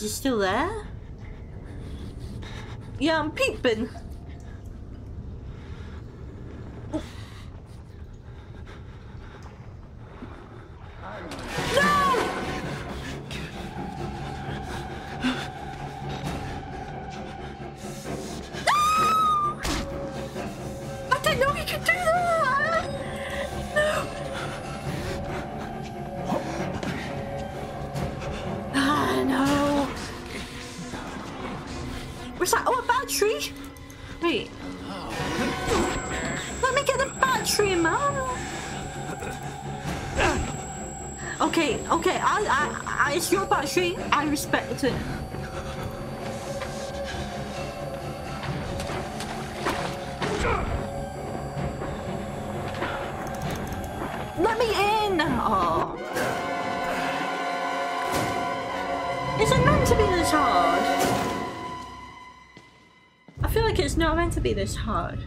You still there? Yeah, I'm peeping. No! I didn't know he could do that! Where's that? Oh, a battery! Wait. Let me get the battery, man! Okay, okay, I, I, I, it's your battery. I respect it. Let me in! Oh. Is it meant to be this hard? Like it's not meant to be this hard.